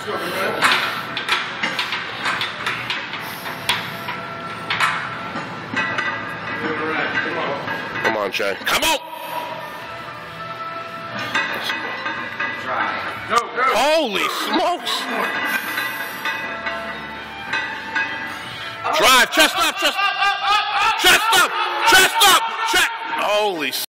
Come on, Jay. Come on! Go, go. Holy smokes! Drive, chest up, chest, chest up, chest up, chest. Holy.